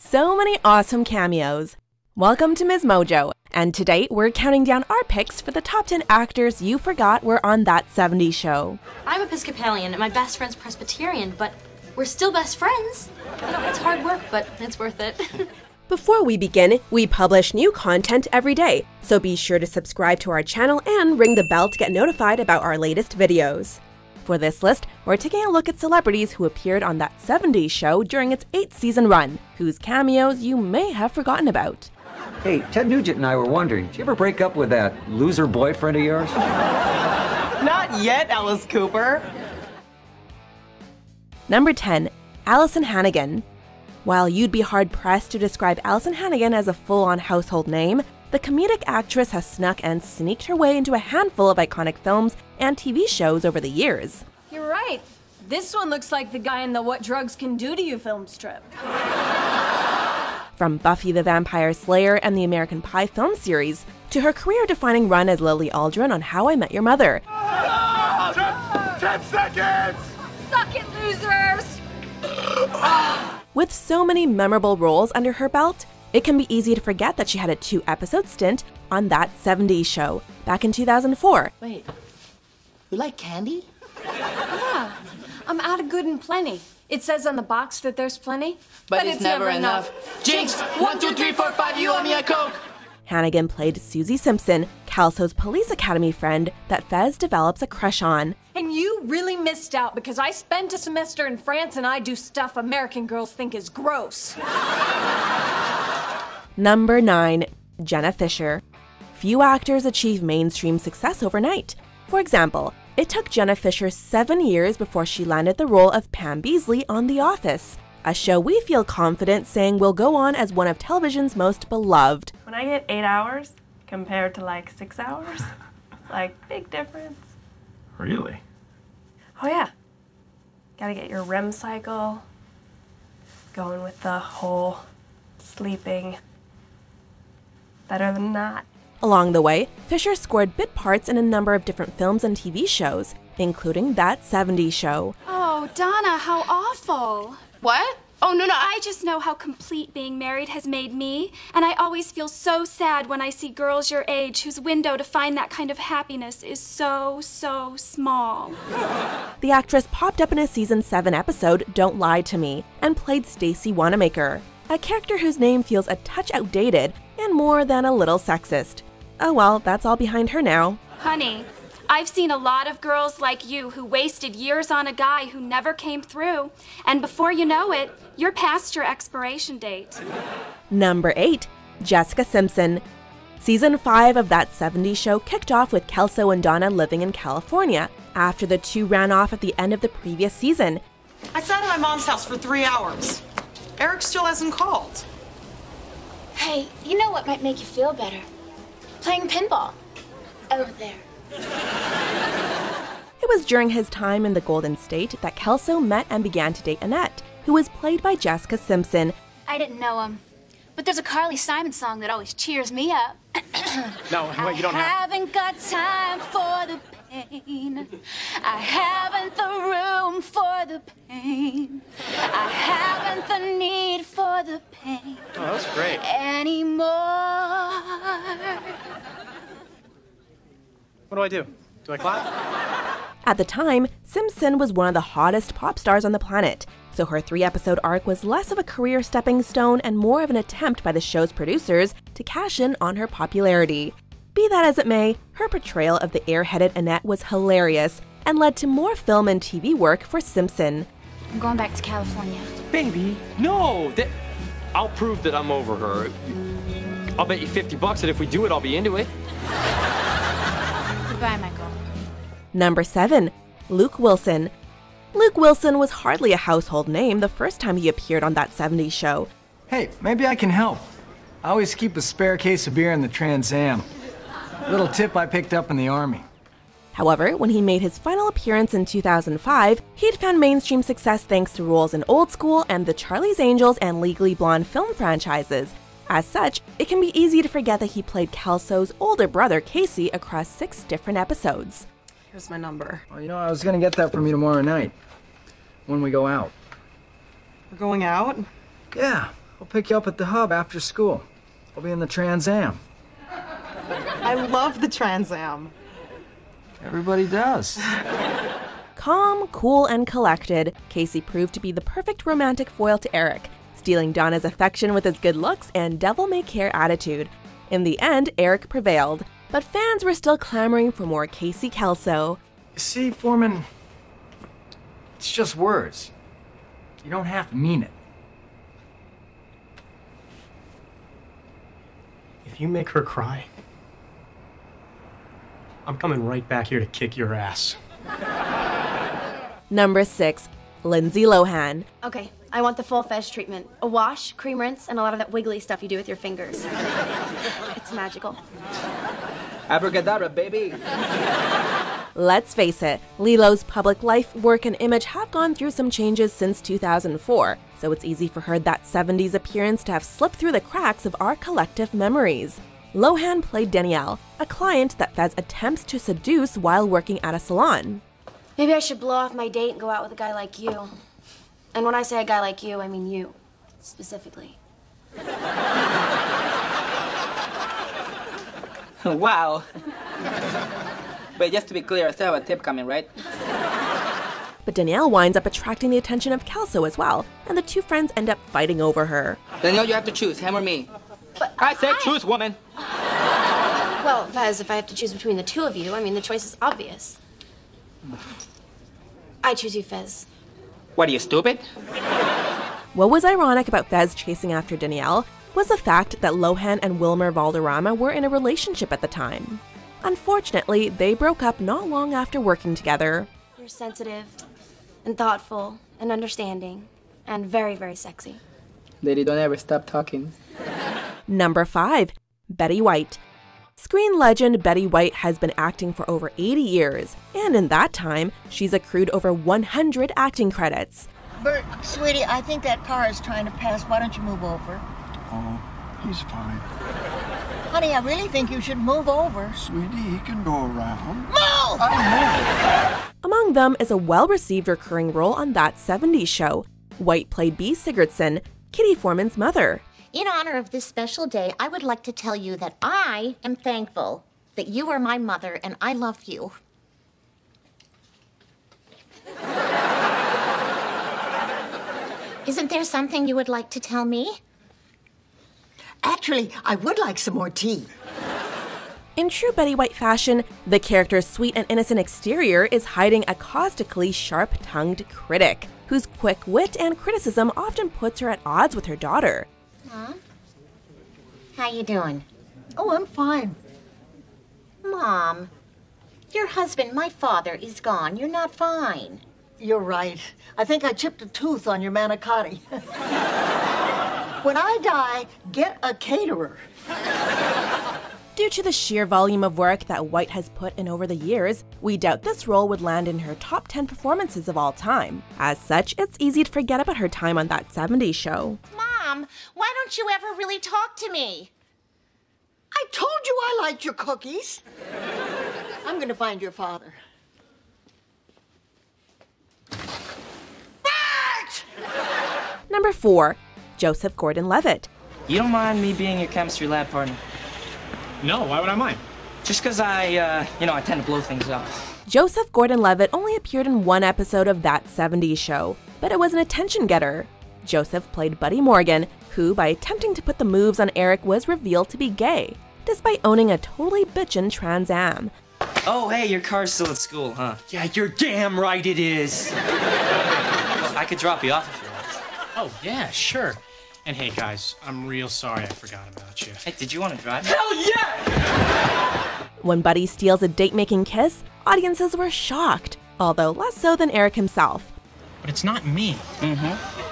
So many awesome cameos. Welcome to Ms. Mojo, and today we're counting down our picks for the top 10 actors you forgot were on that 70s show. I'm Episcopalian and my best friend's Presbyterian, but we're still best friends. You know, it's hard work, but it's worth it. Before we begin, we publish new content every day, so be sure to subscribe to our channel and ring the bell to get notified about our latest videos. For this list, we're taking a look at celebrities who appeared on that 70s show during its 8 season run, whose cameos you may have forgotten about. Hey, Ted Nugent and I were wondering, did you ever break up with that loser boyfriend of yours? Not yet, Alice Cooper. Number 10. Alyson Hannigan. While you'd be hard pressed to describe Alyson Hannigan as a full on household name, the comedic actress has snuck and sneaked her way into a handful of iconic films and TV shows over the years. You're right. This one looks like the guy in the What Drugs Can Do to You film strip. From Buffy the Vampire Slayer and the American Pie film series, to her career defining run as Lily Aldrin on How I Met Your Mother. Ten, ten seconds! Suck it, losers! With so many memorable roles under her belt, it can be easy to forget that she had a two episode stint on that 70s show back in 2004. Wait, you like candy? Yeah, I'm out of good and plenty. It says on the box that there's plenty, But, it's, never, enough. Jinx, one, two, three, four, five, you owe me a Coke. Hannigan played Susie Simpson, Kelso's police academy friend that Fez develops a crush on. And you really missed out because I spent a semester in France and I do stuff American girls think is gross. Number 9. Jenna Fischer. Few actors achieve mainstream success overnight. For example, it took Jenna Fischer seven years before she landed the role of Pam Beesly on The Office, a show we feel confident saying will go on as one of television's most beloved. When I get eight hours compared to like six hours, it's like big difference. Really? Oh yeah. Gotta get your REM cycle going with the whole sleeping. Better than not. Along the way, Fischer scored bit parts in a number of different films and TV shows, including that 70s show. Oh, Donna, how awful. What? Oh, no, no, I... I just know how complete being married has made me, and I always feel so sad when I see girls your age whose window to find that kind of happiness is so, so small. The actress popped up in a season 7 episode, Don't Lie to Me, and played Stacy Wanamaker, a character whose name feels a touch outdated and more than a little sexist. Oh well, that's all behind her now. Honey, I've seen a lot of girls like you who wasted years on a guy who never came through, and before you know it, you're past your expiration date. Number 8. Jessica Simpson. Season 5 of that 70s show kicked off with Kelso and Donna living in California after the two ran off at the end of the previous season. I sat at my mom's house for three hours. Eric still hasn't called. Hey, you know what might make you feel better? Playing pinball. Over there. It was during his time in the Golden State that Kelso met and began to date Annette, who was played by Jessica Simpson. I didn't know him, but there's a Carly Simon song that always cheers me up. No, wait, you don't I have. I haven't got time for the pain. I haven't the room for the pain. I haven't the need for the pain Oh, that's great. anymore. What do I do? Do I clap? At the time, Simpson was one of the hottest pop stars on the planet, so her three episode arc was less of a career stepping stone and more of an attempt by the show's producers to cash in on her popularity. Be that as it may, her portrayal of the airheaded Annette was hilarious and led to more film and TV work for Simpson. I'm going back to California. Baby, no. That I'll prove that I'm over her. I'll bet you 50 bucks that if we do it, I'll be into it. Goodbye, Michael. Number 7. Luke Wilson. Luke Wilson was hardly a household name the first time he appeared on that 70s show. Hey, maybe I can help. I always keep a spare case of beer in the Trans Am. Little tip I picked up in the Army. However, when he made his final appearance in 2005, he'd found mainstream success thanks to roles in Old School and the Charlie's Angels and Legally Blonde film franchises. As such, it can be easy to forget that he played Kelso's older brother Casey across six different episodes. Here's my number. Well, you know, I was gonna get that from you tomorrow night. When we go out. We're going out? Yeah, I'll pick you up at the hub after school. I'll be in the Trans Am. I love the Trans Am. Everybody does. Calm, cool, and collected, Casey proved to be the perfect romantic foil to Eric, stealing Donna's affection with his good looks and devil may care attitude. In the end, Eric prevailed, but fans were still clamoring for more Casey Kelso. You see, Forman, it's just words. You don't have to mean it. If you make her cry, I'm coming right back here to kick your ass. Number 6. Lindsay Lohan. Okay, I want the full Fez treatment. A wash, cream rinse, and a lot of that wiggly stuff you do with your fingers. it's magical. Abracadabra, baby. Let's face it, Lilo's public life, work, and image have gone through some changes since 2004, so it's easy for her that 70s appearance to have slipped through the cracks of our collective memories. Lohan played Danielle, a client that Fez attempts to seduce while working at a salon. Maybe I should blow off my date and go out with a guy like you. And when I say a guy like you, I mean you, specifically. wow. but just to be clear, I still have a tip coming, right? But Danielle winds up attracting the attention of Kelso as well, and the two friends end up fighting over her. Danielle, you have to choose, him or me. But I said I... choose, woman. Well, Fez, if I have to choose between the two of you, I mean, the choice is obvious. I choose you, Fez. What are you, stupid? What was ironic about Fez chasing after Danielle was the fact that Lohan and Wilmer Valderrama were in a relationship at the time. Unfortunately, they broke up not long after working together. You're sensitive and thoughtful and understanding and very, very sexy. Lady, don't ever stop talking. Number 5. Betty White. Screen legend Betty White has been acting for over 80 years, and in that time, she's accrued over 100 acting credits. Bert, sweetie, I think that car is trying to pass. Why don't you move over? Oh, he's fine. Honey, I really think you should move over. Sweetie, he can go around. Move! Among them is a well-received recurring role on That 70s Show. White played Bea Sigurdson, Kitty Forman's mother. In honor of this special day, I would like to tell you that I am thankful that you are my mother and I love you. Isn't there something you would like to tell me? Actually, I would like some more tea. In true Betty White fashion, the character's sweet and innocent exterior is hiding a caustically sharp tongued critic, whose quick wit and criticism often puts her at odds with her daughter. Huh? How you doing? Oh, I'm fine. Mom, your husband, my father, is gone. You're not fine. You're right. I think I chipped a tooth on your manicotti. when I die, get a caterer. Due to the sheer volume of work that White has put in over the years, we doubt this role would land in her top 10 performances of all time. As such, it's easy to forget about her time on that 70s show. Mom, why don't you ever really talk to me? I told you I liked your cookies. I'm gonna find your father. Bert! Number 4. Joseph Gordon-Levitt. You don't mind me being your chemistry lab partner? No, why would I mind? Just because I, uh, you know, I tend to blow things up. Joseph Gordon-Levitt only appeared in one episode of That 70s Show, but it was an attention getter. Joseph played Buddy Morgan, who, by attempting to put the moves on Eric, was revealed to be gay, despite owning a totally bitchin' Trans Am. Oh, hey, your car's still at school, huh? Yeah, you're damn right it is. I could drop you off if you want. Oh, yeah, sure. And hey, guys, I'm real sorry I forgot about you. Hey, did you want to drive? Hell yeah! When Buddy steals a date-making kiss, audiences were shocked, although less so than Eric himself. But it's not me. Mm-hmm.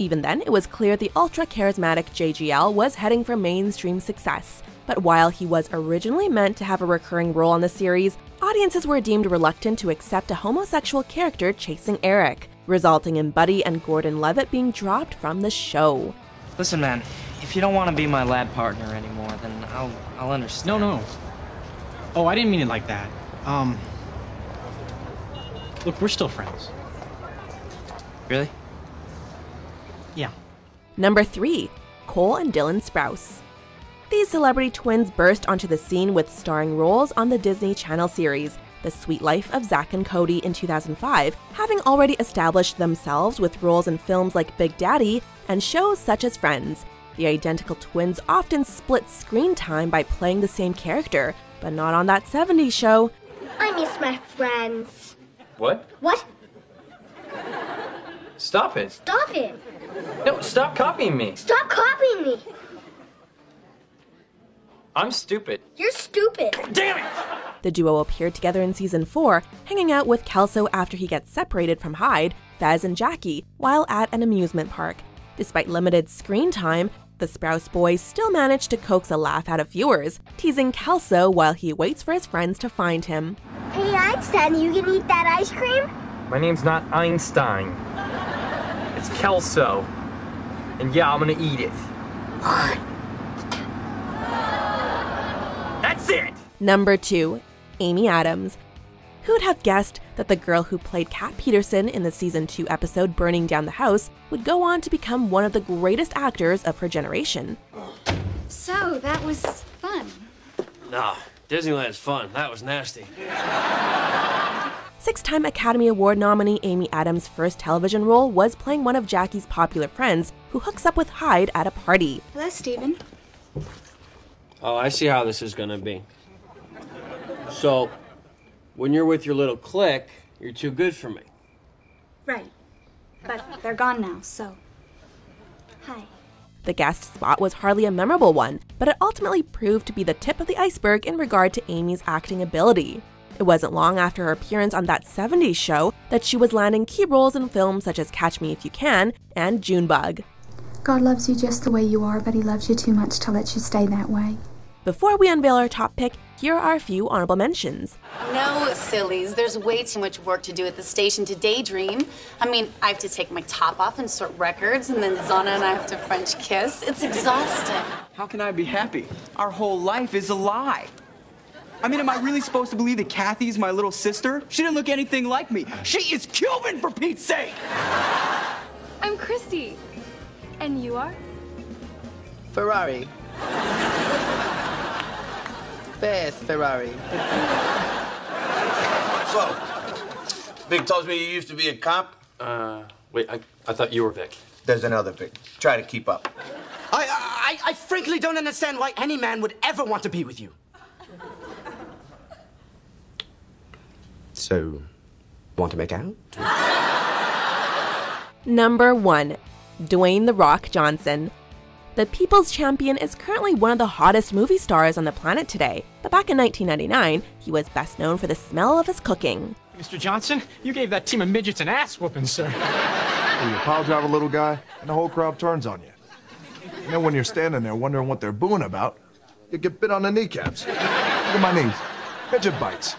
Even then, it was clear the ultra charismatic JGL was heading for mainstream success. But while he was originally meant to have a recurring role on the series, audiences were deemed reluctant to accept a homosexual character chasing Eric, resulting in Buddy and Gordon Levitt being dropped from the show. Listen, man, if you don't want to be my lab partner anymore, then I'll I'll understand. No, no. Oh, I didn't mean it like that. Um, look, we're still friends. Really? Yeah. Number 3. Cole and Dylan Sprouse. These celebrity twins burst onto the scene with starring roles on the Disney Channel series, The Suite Life of Zack and Cody in 2005, having already established themselves with roles in films like Big Daddy and shows such as Friends. The identical twins often split screen time by playing the same character, but not on that 70s show. I miss my friends. What? What? Stop it. Stop it! No, stop copying me. Stop copying me! I'm stupid. You're stupid. Damn it! The duo appeared together in season 4, hanging out with Kelso after he gets separated from Hyde, Fez, and Jackie while at an amusement park. Despite limited screen time, the Sprouse boys still manage to coax a laugh out of viewers, teasing Kelso while he waits for his friends to find him. Hey Einstein, you can eat that ice cream? My name's not Einstein. It's Kelso. And yeah, I'm gonna eat it. That's it! Number 2. Amy Adams. Who'd have guessed that the girl who played Kat Peterson in the season 2 episode Burning Down the House would go on to become one of the greatest actors of her generation? So, that was fun. Nah, Disneyland's fun. That was nasty. Six time Academy Award nominee Amy Adams' first television role was playing one of Jackie's popular friends who hooks up with Hyde at a party. Hello, Steven. Oh, I see how this is gonna be. So, when you're with your little clique, you're too good for me. Right. But they're gone now, so. Hi. The guest spot was hardly a memorable one, but it ultimately proved to be the tip of the iceberg in regard to Amy's acting ability. It wasn't long after her appearance on that 70s show that she was landing key roles in films such as Catch Me If You Can and Junebug. God loves you just the way you are, but He loves you too much to let you stay that way. Before we unveil our top pick, here are a few honorable mentions. No, sillies. There's way too much work to do at the station to daydream. I mean, I have to take my top off and sort records, and then Zana and I have to French kiss. It's exhausting. How can I be happy? Our whole life is a lie. I mean, am I really supposed to believe that Kathy's my little sister? She didn't look anything like me. She is Cuban, for Pete's sake! I'm Christy. And you are? Ferrari. Fast Ferrari. So, Vic tells me you used to be a cop? Uh, wait, I, I thought you were Vic. There's another Vic. Try to keep up. I, I, I frankly don't understand why any man would ever want to be with you. So, want to make out? Number 1. Dwayne The Rock Johnson. The People's Champion is currently one of the hottest movie stars on the planet today, but back in 1999, he was best known for the smell of his cooking. Mr. Johnson, you gave that team of midgets an ass whooping, sir. Well, you pile drive a little guy, and the whole crowd turns on you. And then when you're standing there wondering what they're booing about, you get bit on the kneecaps. Look at my knees. Midget bites.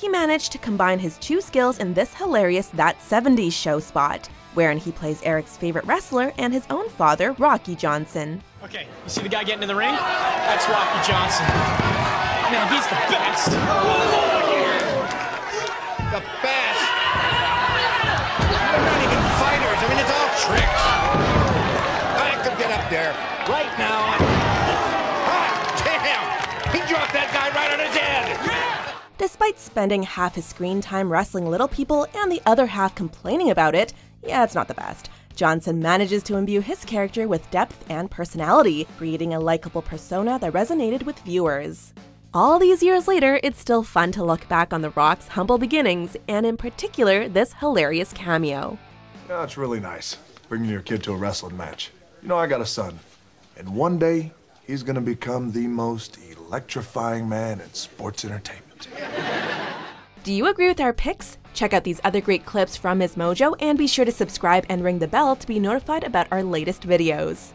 He managed to combine his two skills in this hilarious That 70s Show spot, wherein he plays Eric's favorite wrestler and his own father, Rocky Johnson. Okay, you see the guy getting in the ring? That's Rocky Johnson. Man, he's the best. The best? They're not even fighters. I mean, it's all tricks. I could get up there right now. Despite spending half his screen time wrestling little people and the other half complaining about it, yeah, it's not the best. Johnson manages to imbue his character with depth and personality, creating a likable persona that resonated with viewers. All these years later, it's still fun to look back on The Rock's humble beginnings, and in particular, this hilarious cameo. Yeah, it's really nice, bringing your kid to a wrestling match. You know, I got a son, and one day, he's gonna become the most electrifying man in sports entertainment. Do you agree with our picks? Check out these other great clips from Ms. Mojo and be sure to subscribe and ring the bell to be notified about our latest videos.